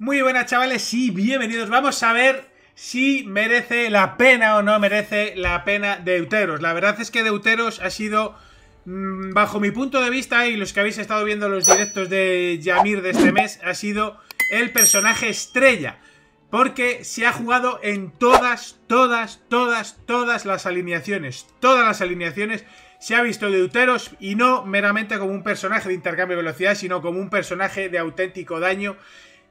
Muy buenas chavales y bienvenidos. Vamos a ver si merece la pena o no merece la pena Deuteros. La verdad es que Deuteros ha sido, mm, bajo mi punto de vista y los que habéis estado viendo los directos de Yamir de este mes, ha sido el personaje estrella. Porque se ha jugado en todas, todas, todas, todas las alineaciones. Todas las alineaciones se ha visto Deuteros y no meramente como un personaje de intercambio de velocidad, sino como un personaje de auténtico daño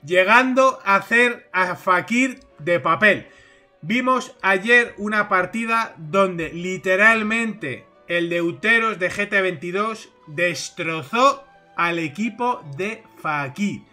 llegando a hacer a Fakir de papel. Vimos ayer una partida donde literalmente el Deuteros de GT22 destrozó al equipo de Fakir.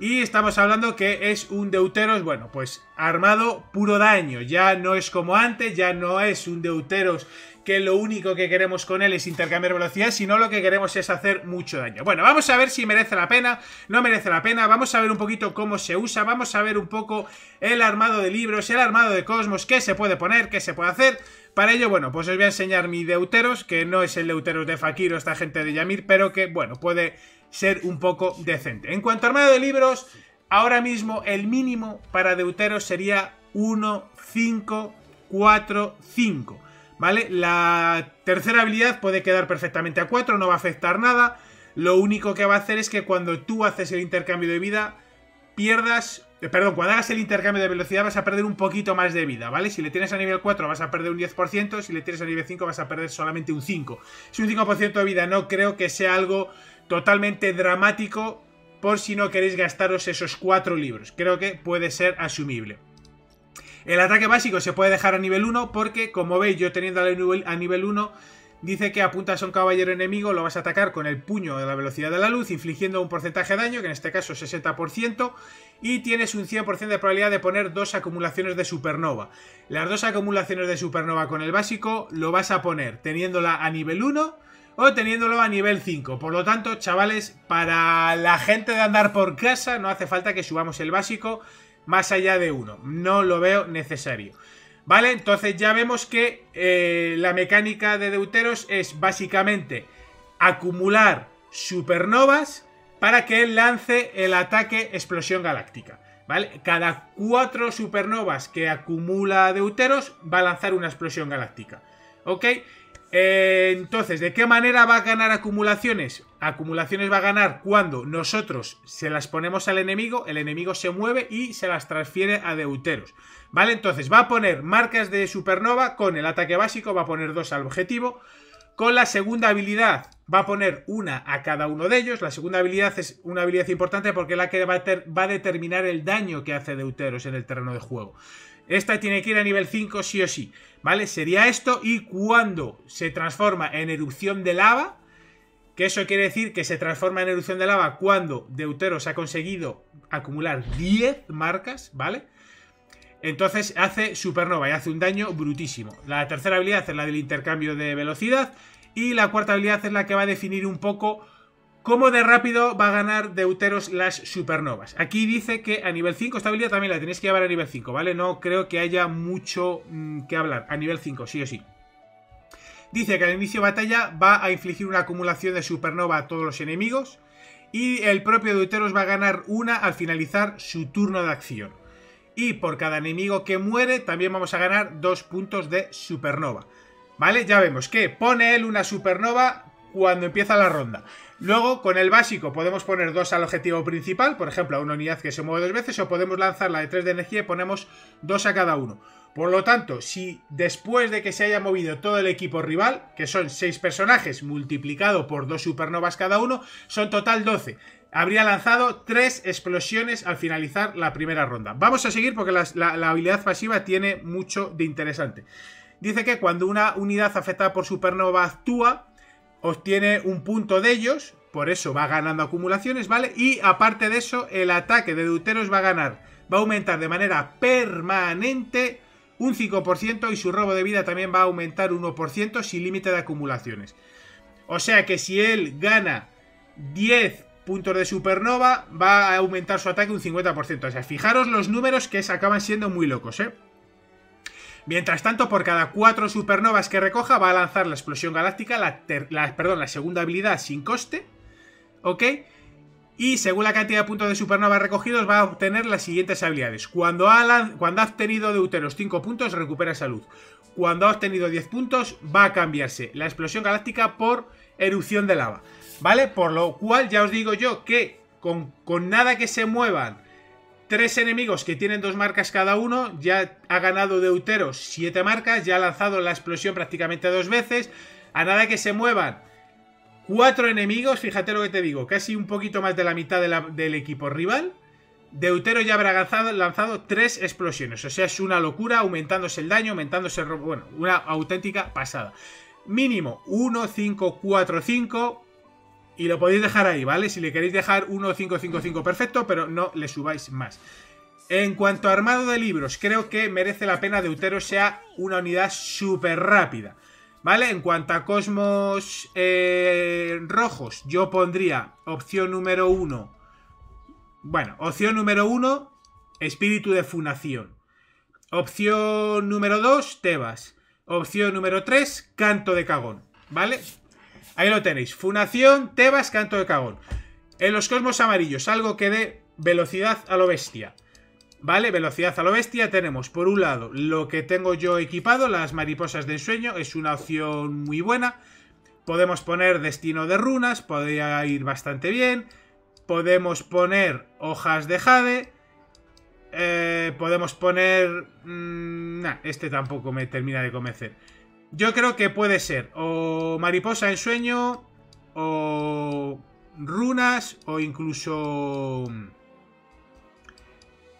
Y estamos hablando que es un Deuteros, bueno, pues armado puro daño. Ya no es como antes, ya no es un Deuteros que lo único que queremos con él es intercambiar velocidad, sino lo que queremos es hacer mucho daño. Bueno, vamos a ver si merece la pena, no merece la pena, vamos a ver un poquito cómo se usa, vamos a ver un poco el armado de libros, el armado de Cosmos, qué se puede poner, qué se puede hacer. Para ello, bueno, pues os voy a enseñar mi Deuteros, que no es el Deuteros de Fakir o esta gente de Yamir, pero que, bueno, puede ser un poco decente. En cuanto a armado de libros, ahora mismo el mínimo para Deuteros sería 1, 5, 4, 5. ¿Vale? La tercera habilidad puede quedar perfectamente a 4, no va a afectar nada. Lo único que va a hacer es que cuando tú haces el intercambio de vida, pierdas... Eh, perdón, cuando hagas el intercambio de velocidad vas a perder un poquito más de vida, ¿vale? Si le tienes a nivel 4 vas a perder un 10%, si le tienes a nivel 5 vas a perder solamente un 5%. Es un 5% de vida, no creo que sea algo totalmente dramático por si no queréis gastaros esos 4 libros. Creo que puede ser asumible. El ataque básico se puede dejar a nivel 1 porque, como veis, yo teniendo a nivel 1, dice que apuntas a un caballero enemigo, lo vas a atacar con el puño de la velocidad de la luz, infligiendo un porcentaje de daño, que en este caso es 60%, y tienes un 100% de probabilidad de poner dos acumulaciones de supernova. Las dos acumulaciones de supernova con el básico lo vas a poner teniéndola a nivel 1 o teniéndolo a nivel 5. Por lo tanto, chavales, para la gente de andar por casa no hace falta que subamos el básico más allá de uno. No lo veo necesario. ¿Vale? Entonces ya vemos que eh, la mecánica de Deuteros es básicamente acumular supernovas para que él lance el ataque explosión galáctica. ¿Vale? Cada cuatro supernovas que acumula Deuteros va a lanzar una explosión galáctica. ¿Ok? Eh, entonces, ¿de qué manera va a ganar acumulaciones? Acumulaciones va a ganar cuando nosotros se las ponemos al enemigo, el enemigo se mueve y se las transfiere a deuteros. ¿Vale? Entonces va a poner marcas de supernova con el ataque básico, va a poner dos al objetivo. Con la segunda habilidad va a poner una a cada uno de ellos. La segunda habilidad es una habilidad importante porque es la que va a, va a determinar el daño que hace Deuteros en el terreno de juego. Esta tiene que ir a nivel 5 sí o sí. ¿Vale? Sería esto y cuando se transforma en erupción de lava, que eso quiere decir que se transforma en erupción de lava cuando Deuteros ha conseguido acumular 10 marcas, ¿vale? Entonces hace supernova y hace un daño brutísimo. La tercera habilidad es la del intercambio de velocidad y la cuarta habilidad es la que va a definir un poco ¿Cómo de rápido va a ganar Deuteros las supernovas? Aquí dice que a nivel 5 esta habilidad también la tenéis que llevar a nivel 5, ¿vale? No creo que haya mucho mm, que hablar. A nivel 5, sí o sí. Dice que al inicio de batalla va a infligir una acumulación de supernova a todos los enemigos. Y el propio Deuteros va a ganar una al finalizar su turno de acción. Y por cada enemigo que muere también vamos a ganar dos puntos de supernova. ¿Vale? Ya vemos que pone él una supernova cuando empieza la ronda. Luego, con el básico podemos poner dos al objetivo principal, por ejemplo, a una unidad que se mueve dos veces, o podemos lanzar la de 3 de energía y ponemos dos a cada uno. Por lo tanto, si después de que se haya movido todo el equipo rival, que son 6 personajes multiplicado por dos supernovas cada uno, son total 12. Habría lanzado 3 explosiones al finalizar la primera ronda. Vamos a seguir porque la habilidad pasiva tiene mucho de interesante. Dice que cuando una unidad afectada por supernova actúa, obtiene un punto de ellos, por eso va ganando acumulaciones, ¿vale? Y aparte de eso, el ataque de Deuteros va a ganar, va a aumentar de manera permanente un 5% y su robo de vida también va a aumentar 1% sin límite de acumulaciones. O sea que si él gana 10 puntos de supernova, va a aumentar su ataque un 50%. O sea, fijaros los números que se acaban siendo muy locos, ¿eh? Mientras tanto, por cada cuatro supernovas que recoja, va a lanzar la explosión galáctica, la, perdón, la segunda habilidad sin coste. ¿Ok? Y según la cantidad de puntos de supernova recogidos va a obtener las siguientes habilidades. Cuando ha, cuando ha obtenido Deuteros 5 puntos recupera salud. Cuando ha obtenido 10 puntos va a cambiarse la explosión galáctica por erupción de lava. ¿Vale? Por lo cual ya os digo yo que con nada que se muevan tres enemigos que tienen dos marcas cada uno, ya ha ganado Deuteros siete marcas, ya ha lanzado la explosión prácticamente dos veces. A nada que se muevan Cuatro enemigos, fíjate lo que te digo, casi un poquito más de la mitad del equipo rival. Deutero ya habrá lanzado, lanzado, tres explosiones. O sea, es una locura, aumentándose el daño, aumentándose el... Bueno, una auténtica pasada. Mínimo 1, 5, 4, 5. Y lo podéis dejar ahí, ¿vale? Si le queréis dejar 1, 5, 5, 5, perfecto, pero no le subáis más. En cuanto a armado de libros, creo que merece la pena Deutero sea una unidad súper rápida. ¿Vale? En cuanto a cosmos eh, rojos, yo pondría opción número uno. Bueno, opción número uno, espíritu de funación. Opción número dos, Tebas. Opción número tres, canto de cagón. ¿Vale? Ahí lo tenéis. Funación, Tebas, canto de cagón. En los cosmos amarillos, algo que dé velocidad a lo bestia. ¿Vale? Velocidad a lo bestia. Tenemos por un lado lo que tengo yo equipado, las mariposas de ensueño. Es una opción muy buena. Podemos poner destino de runas, podría ir bastante bien. Podemos poner hojas de jade. Eh, podemos poner... Mmm, este tampoco me termina de convencer. Yo creo que puede ser o mariposa en sueño, o runas, o incluso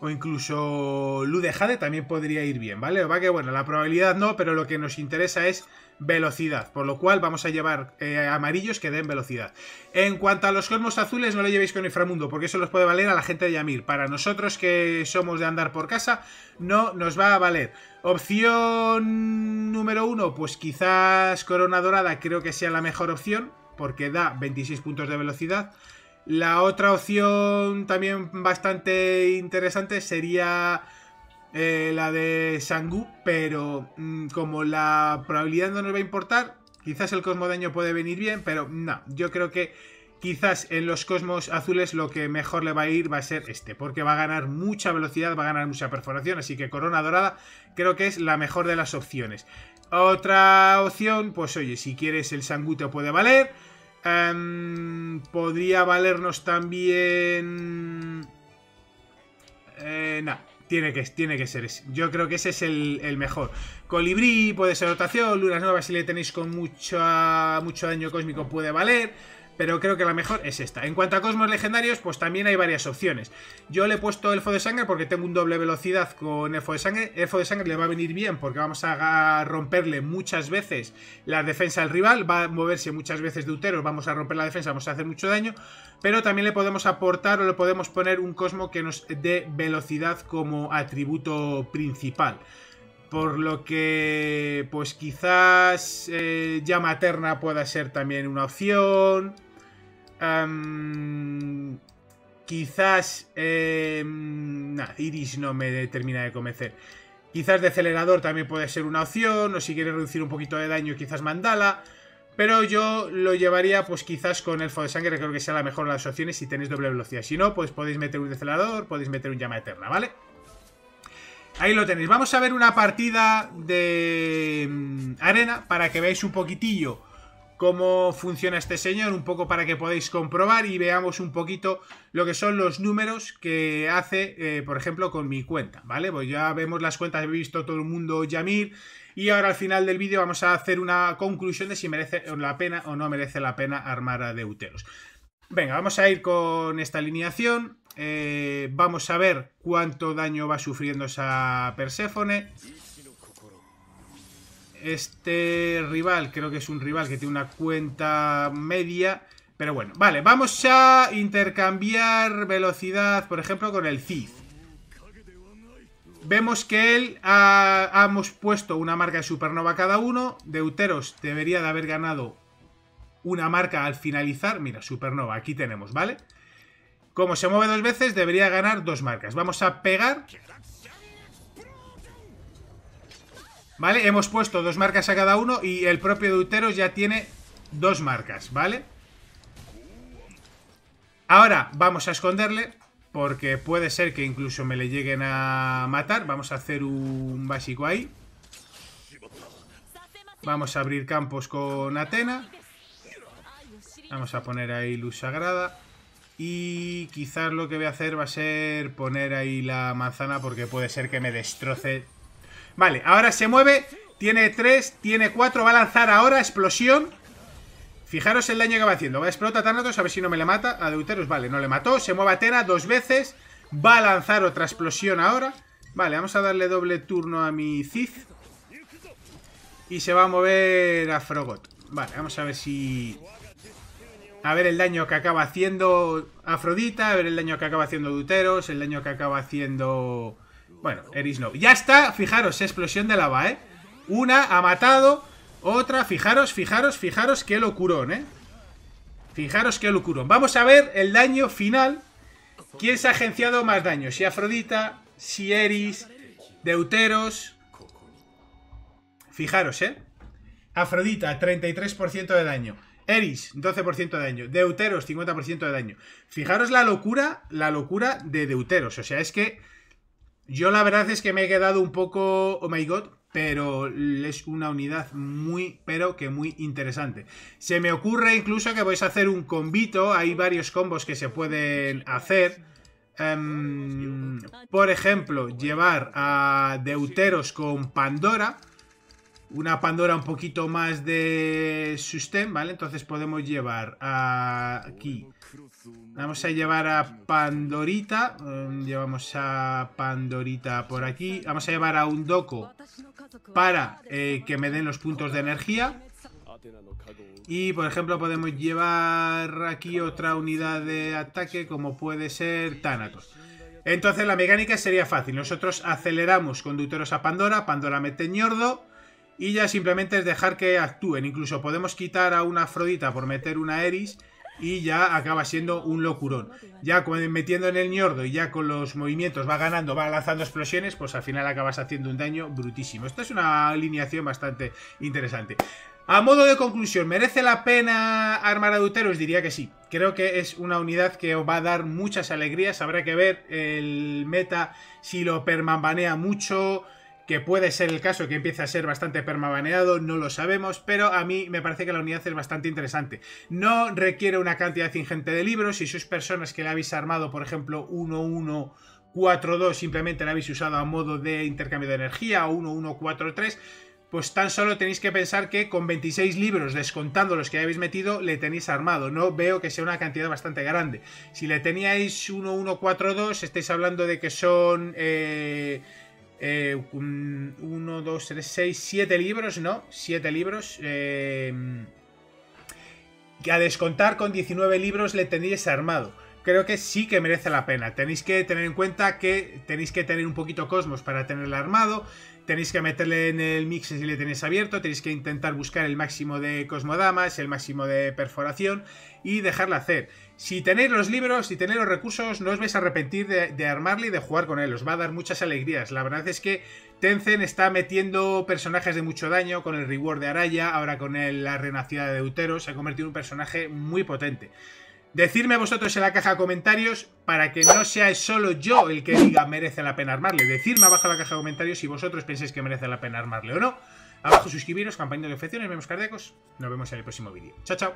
o incluso Lu de Jade también podría ir bien, ¿vale? Va que, bueno, la probabilidad no, pero lo que nos interesa es velocidad, por lo cual vamos a llevar eh, amarillos que den velocidad. En cuanto a los cosmos azules, no lo llevéis con inframundo, porque eso los puede valer a la gente de Yamir. Para nosotros que somos de andar por casa, no nos va a valer. Opción número uno, pues quizás Corona Dorada creo que sea la mejor opción, porque da 26 puntos de velocidad. La otra opción también bastante interesante sería eh, la de Sangu, pero mm, como la probabilidad no nos va a importar, quizás el Cosmo Daño puede venir bien, pero no, yo creo que quizás en los Cosmos Azules lo que mejor le va a ir va a ser este, porque va a ganar mucha velocidad, va a ganar mucha perforación, así que Corona Dorada creo que es la mejor de las opciones. Otra opción, pues oye, si quieres el Sangu te puede valer, Em, podría valernos también... Eh, tiene que, tiene que ser ese. Yo creo que ese es el, mejor. Colibrí puede ser rotación, lunas nuevas si le tenéis con mucho, mucho daño cósmico puede valer pero creo que la mejor es esta. En cuanto a cosmos legendarios, pues también hay varias opciones. Yo le he puesto Elfo de Sangre porque tengo un doble velocidad con Elfo de Sangre. Elfo de Sangre le va a venir bien porque vamos a romperle muchas veces la defensa al rival, va a moverse muchas veces de Uteros, vamos a romper la defensa, vamos a hacer mucho daño, pero también le podemos aportar o le podemos poner un cosmo que nos dé velocidad como atributo principal por lo que pues quizás eh, llama eterna pueda ser también una opción quizás... Eh, Iris no me termina de convencer. Quizás de acelerador también puede ser una opción, o si quiere reducir un poquito de daño, quizás mandala. Pero yo lo llevaría, pues quizás con Elfo de Sangre, creo que sea la mejor de las opciones si tenéis doble velocidad. Si no, pues podéis meter un decelerador, podéis meter un llama eterna, ¿vale? Ahí lo tenéis. Vamos a ver una partida de mm, arena para que veáis un poquitillo cómo funciona este señor, un poco para que podáis comprobar y veamos un poquito lo que son los números que hace, eh, por ejemplo, con mi cuenta, ¿vale? Pues ya vemos las cuentas, he visto todo el mundo Yamir y ahora al final del vídeo vamos a hacer una conclusión de si merece la pena o no merece la pena armar a Deuteros. Venga, vamos a ir con esta alineación, eh, vamos a ver cuánto daño va sufriendo esa Perséfone este rival, creo que es un rival que tiene una cuenta media. Pero bueno, vale, vamos a intercambiar velocidad, por ejemplo, con el Cid. Vemos que él hemos puesto una marca de supernova cada uno. Deuteros debería de haber ganado una marca al finalizar. Mira, supernova, aquí tenemos, ¿vale? Como se mueve dos veces, debería ganar dos marcas. Vamos a pegar ¿Vale? Hemos puesto dos marcas a cada uno y el propio Deuteros ya tiene dos marcas, ¿vale? Ahora vamos a esconderle, porque puede ser que incluso me le lleguen a matar. Vamos a hacer un básico ahí. Vamos a abrir campos con Atena. Vamos a poner ahí luz sagrada. Y quizás lo que voy a hacer va a ser poner ahí la manzana porque puede ser que me destroce. Vale, ahora se mueve. Tiene 3, tiene 4. Va a lanzar ahora explosión. Fijaros el daño que va haciendo. Va a explotar Thanatos, a ver si no me le mata. A Deuteros, vale, no le mató. Se mueve Atena dos veces. Va a lanzar otra explosión ahora. Vale, vamos a darle doble turno a mi Cid. Y se va a mover a Frogot. Vale, vamos a ver si... A ver el daño que acaba haciendo Afrodita, a ver el daño que acaba haciendo Deuteros, el daño que acaba haciendo... Bueno, Eris no. Ya está, fijaros, explosión de lava, ¿eh? Una ha matado, otra, fijaros, fijaros, fijaros qué locurón, ¿eh? Fijaros qué locurón. Vamos a ver el daño final. ¿Quién se ha agenciado más daño? Si Afrodita, si Eris, Deuteros. Fijaros, ¿eh? Afrodita, 33% de daño. Eris, 12% de daño. Deuteros, 50% de daño. Fijaros la locura, la locura de Deuteros. O sea, es que yo la verdad es que me he quedado un poco... Oh my god, pero es una unidad muy, pero que muy interesante. Se me ocurre incluso que vais a hacer un combito, hay varios combos que se pueden hacer. Em, por ejemplo, llevar a Deuteros con Pandora. Una Pandora un poquito más de sustain, ¿vale? Entonces podemos llevar aquí Vamos a llevar a Pandorita. Mm, llevamos a Pandorita por aquí. Vamos a llevar a un Doko para eh, que me den los puntos de energía. Y por ejemplo podemos llevar aquí otra unidad de ataque como puede ser Thanatos. Entonces la mecánica sería fácil. Nosotros aceleramos conductores a Pandora, Pandora mete ñordo y ya simplemente es dejar que actúen. Incluso podemos quitar a una Afrodita por meter una Eris y ya acaba siendo un locurón. Ya metiendo en el ñordo y ya con los movimientos va ganando, va lanzando explosiones, pues al final acabas haciendo un daño brutísimo. Esto es una alineación bastante interesante. A modo de conclusión, ¿merece la pena armar a Deuteros? Diría que sí. Creo que es una unidad que os va a dar muchas alegrías. Habrá que ver el meta si lo permanbanea mucho que puede ser el caso que empiece a ser bastante permabaneado, no lo sabemos, pero a mí me parece que la unidad es bastante interesante. No requiere una cantidad ingente de libros, si sois personas que le habéis armado, por ejemplo, 1142, simplemente la habéis usado a modo de intercambio de energía, o 1143, pues tan solo tenéis que pensar que con 26 libros, descontando los que habéis metido, le tenéis armado. No veo que sea una cantidad bastante grande. Si le teníais 1142, estáis hablando de que son... Eh, 1, 2, 3, 6, 7 libros, ¿no? 7 libros. Eh, que a descontar con 19 libros le tendríais armado. Creo que sí que merece la pena. Tenéis que tener en cuenta que tenéis que tener un poquito cosmos para tenerle armado. Tenéis que meterle en el mix si le tenéis abierto. Tenéis que intentar buscar el máximo de cosmodamas, el máximo de perforación y dejarla hacer. Si tenéis los libros, si tenéis los recursos, no os vais a arrepentir de, armarle y de jugar con él. Os va a dar muchas alegrías. La verdad es que Tencent está metiendo personajes de mucho daño con el reward de Araya, ahora con la renacida de Deutero. Se ha convertido en un personaje muy potente. Decidme vosotros en la caja de comentarios para que no sea solo yo el que diga merece la pena armarle. Decidme abajo en la caja de comentarios si vosotros pensáis que merece la pena armarle o no. Abajo suscribiros, campanita de afecciones, vemos cardecos. Nos vemos en el próximo vídeo. Chao, chao.